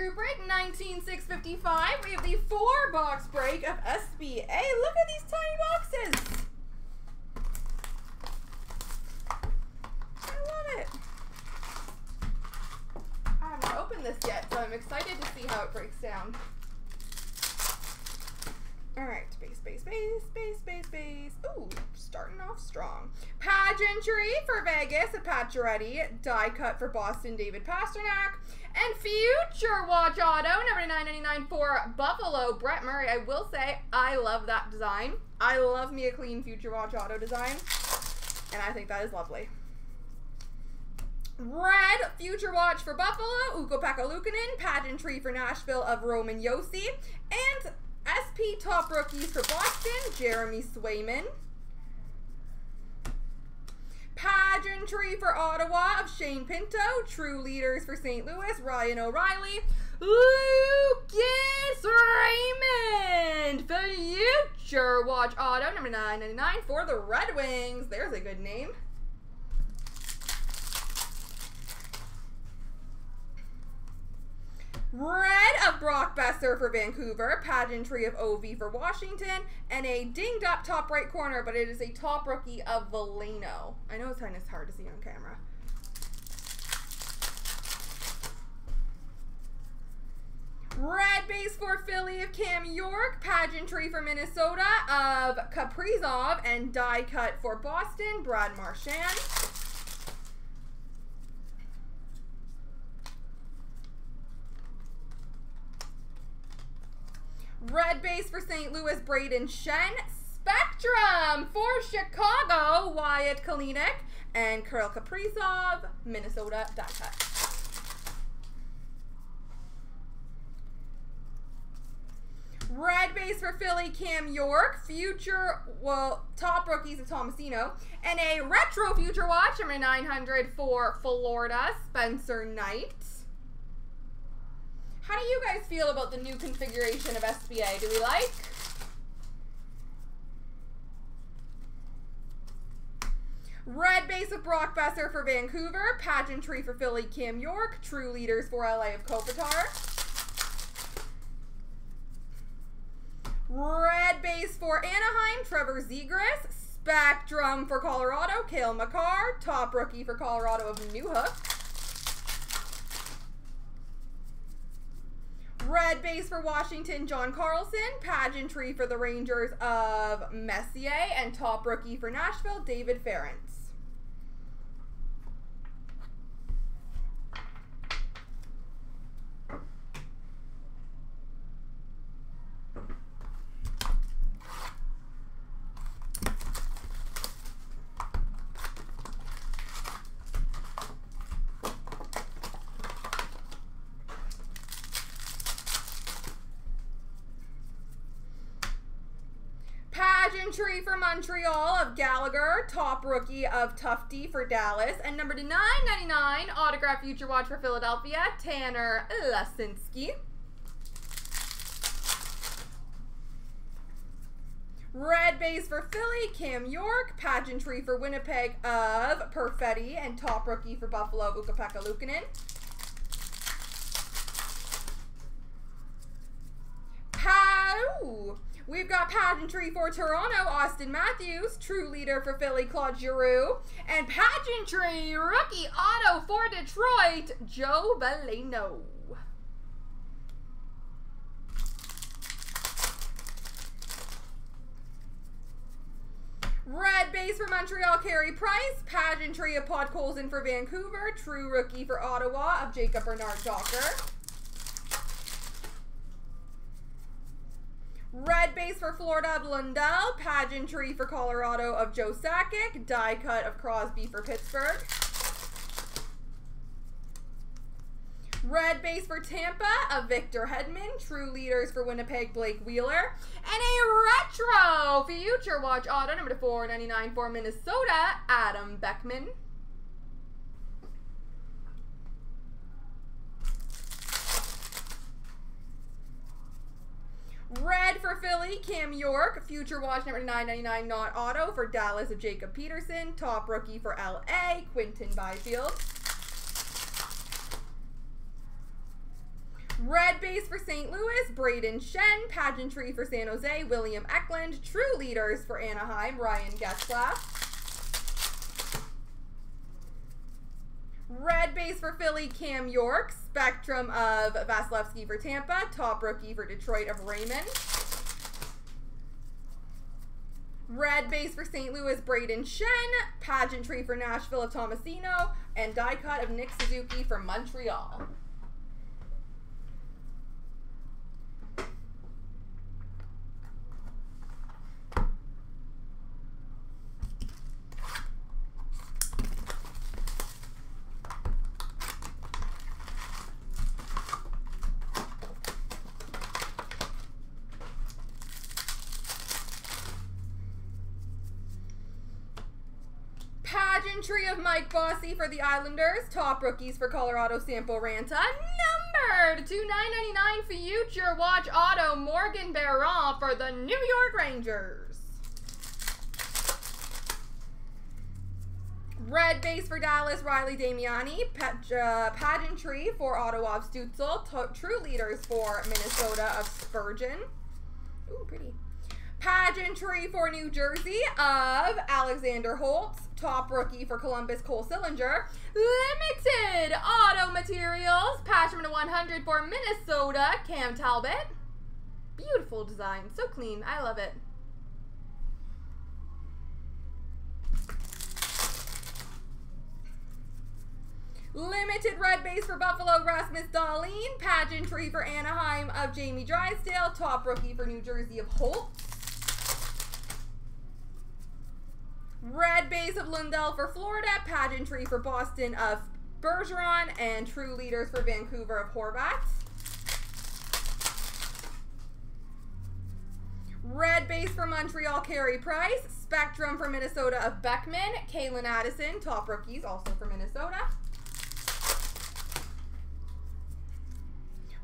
group break, 19655. We have the four box break of SPA. Look at these tiny boxes. I love it. I haven't opened this yet, so I'm excited to see how it breaks down. All right, base, base, base, base, base, base. Ooh, starting off strong. Pageantry for Vegas, a Pacioretty. Die cut for Boston, David Pastrnak. And Future Watch Auto, number 999 for Buffalo, Brett Murray. I will say, I love that design. I love me a clean Future Watch Auto design. And I think that is lovely. Red Future Watch for Buffalo, Ukko-Pekka Luukkonen, Pageantry for Nashville of Roman Josi, and SP Top Rookies for Boston, Jeremy Swayman. Pageantry for Ottawa of Shane Pinto. True Leaders for St. Louis, Ryan O'Reilly. Lucas Raymond. Future Watch Auto, number 999 for the Red Wings. There's a good name. Red of Brock Boeser for Vancouver, Pageantry of OV for Washington, and a dinged up top right corner, but it is a top rookie of Veleno. I know it's kind of hard to see on camera. Red base for Philly of Cam York, Pageantry for Minnesota of Kaprizov, and die cut for Boston, Brad Marchand. Red base for St. Louis, Brayden Schenn. Spectrum for Chicago, Wyatt Kalynuk. And Kirill Kaprizov, Minnesota die cut. Red base for Philly, Cam York. Future, well, top rookies of Tomasino. And a retro future watch, number 900 for Florida, Spencer Knight. How do you guys feel about the new configuration of SPA? Do we like? Red base of Brock Boeser for Vancouver. Pageantry for Philly, Kim York. True Leaders for LA of Kopitar. Red base for Anaheim, Trevor Zegras. Spectrum for Colorado, Cale Makar. Top rookie for Colorado of Newhook. Red base for Washington, John Carlson. Pageantry for the Rangers of Messier. And top rookie for Nashville, David Farrance. Pageantry for Montreal of Gallagher. Top rookie of Tufty for Dallas. And number to 999, autograph future watch for Philadelphia, Tanner Laczynski. Red base for Philly, Cam York. Pageantry for Winnipeg of Perfetti. And top rookie for Buffalo, Ukko-Pekka Luukkonen. We've got pageantry for Toronto, Austin Matthews. True leader for Philly, Claude Giroux. And pageantry rookie auto for Detroit, Joe Veleno. Red base for Montreal, Carey Price. Pageantry of Podkolzin for Vancouver. True rookie for Ottawa of Jacob Bernard-Docker. Red base for Florida of. Pageantry for Colorado of Joe Sakic. Die cut of Crosby for Pittsburgh. Red base for Tampa of Victor Hedman. True leaders for Winnipeg, Blake Wheeler. And a retro future watch auto number 499 for Minnesota, Adam Beckman. Red for Cam York. Future watch number 999, not auto for Dallas of Jacob Peterson. Top rookie for LA, Quinton Byfield. Red base for St. Louis, Brayden Schenn. Pageantry for San Jose, William Eklund. True leaders for Anaheim, Ryan Getzlaf. Red base for Philly, Cam York. Spectrum of Vasilevskiy for Tampa. Top rookie for Detroit of Raymond. Red base for St. Louis, Brayden Schenn. Pageantry for Nashville of Tomasino. And die cut of Nick Suzuki for Montreal. Pageantry of Mike Bossy for the Islanders. Top rookies for Colorado Sampo Ranta. Numbered to 999 Future Watch Auto Morgan Barron for the New York Rangers. Red base for Dallas, Riley Damiani. uh, pageantry for Ottawa of Stützle. True leaders for Minnesota of Spurgeon. Ooh, pretty. Pageantry for New Jersey of Alexander Holtz. Top rookie for Columbus, Cole Sillinger. Limited Auto Materials. Patchman to 100 for Minnesota, Cam Talbot. Beautiful design. So clean. I love it. Limited red base for Buffalo, Rasmus Dahlin. Pageantry for Anaheim of Jamie Drysdale. Top rookie for New Jersey of Holt. Base of Lundell for Florida. Pageantry for Boston of Bergeron. And True Leaders for Vancouver of Horvat. Red base for Montreal, Carey Price. Spectrum for Minnesota of Beckman. Calen Addison, top rookies, also for Minnesota.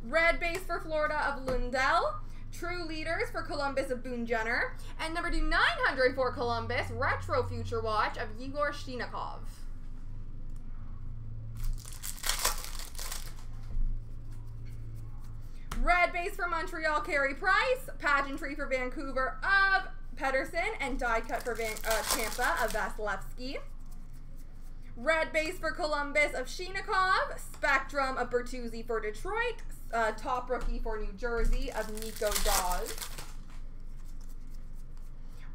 Red base for Florida of Lundell. True Leaders for Columbus of Boone Jenner. And number two, 900 for Columbus, Retro Future Watch of Yegor Chinakhov. Red base for Montreal, Carey Price. Pageantry for Vancouver of Pedersen. And die cut for Van uh, Tampa of Vasilevskiy. Red base for Columbus of Chinakhov. Spectrum of Bertuzzi for Detroit. Uh, top rookie for New Jersey of Nico Daws.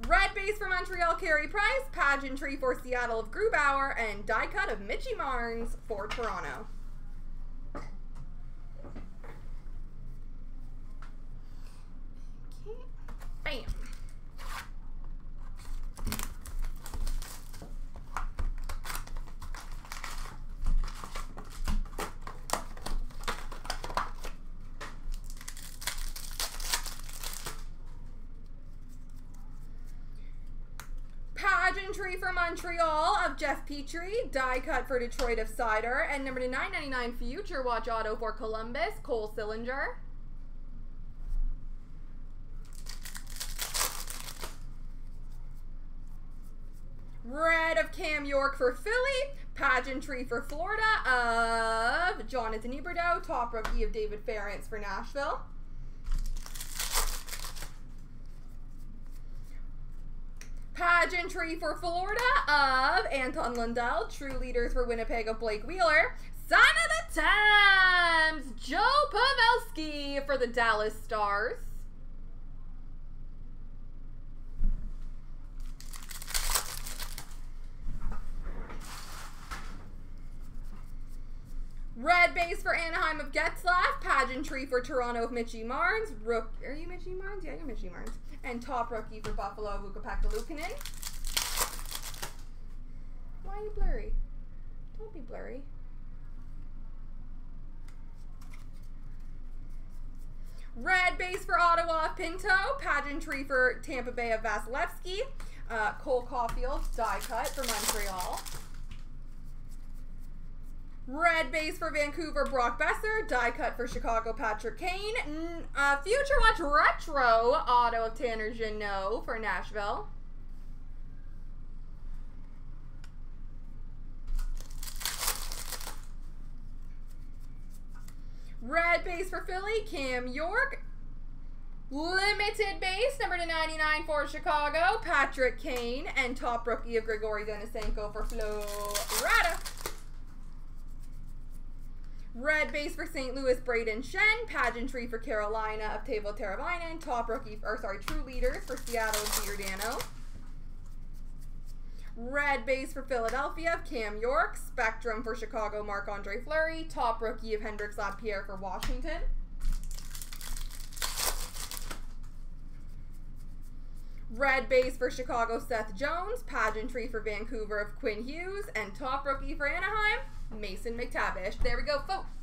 Red base for Montreal, Carey Price. Pageantry for Seattle of Grubauer. And die cut of Mitchy Marner for Toronto. 33 for Montreal of Jeff Petry. Die cut for Detroit of Seider. And number to 999 Future Watch Auto for Columbus, Cole Sillinger. Red of Cam York for Philly. Pageantry for Florida of Jonathan Huberdeau. Top rookie of David Farrance for Nashville. Pageantry for Florida of Anton Lundell. True leaders for Winnipeg of Blake Wheeler. Sign of the Times, Joe Pavelski for the Dallas Stars. Red base for Anaheim of Getzlaf. Pageantry for Toronto of Mitchy Marner. Rook, are you Mitchy Marner? Yeah, you're Mitchy Marner. And top rookie for Buffalo of Ukko-Pekka Why are you blurry? Don't be blurry. Red base for Ottawa of Pinto. Pageantry for Tampa Bay of Vasilevskiy. Uh, Cole Caufield, die cut for Montreal. Red base for Vancouver, Brock Boeser. Die cut for Chicago, Patrick Kane. Uh, Future Watch Retro auto of Tanner Jeannot for Nashville. Red base for Philly, Cam York. Limited base, number to 99 for Chicago, Patrick Kane. And top rookie of Grigory Denisenko for Florida. Red base for St. Louis, Brayden Schenn. Pageantry for Carolina of Teuvo Teravainen. Top rookie, or sorry, true leaders for Seattle, Giordano. Red base for Philadelphia of Cam York. Spectrum for Chicago, Marc-Andre Fleury. Top rookie of Hendrix Lapierre for Washington. Red base for Chicago, Seth Jones. Pageantry for Vancouver of Quinn Hughes. And top rookie for Anaheim, Mason McTavish. There we go, folks.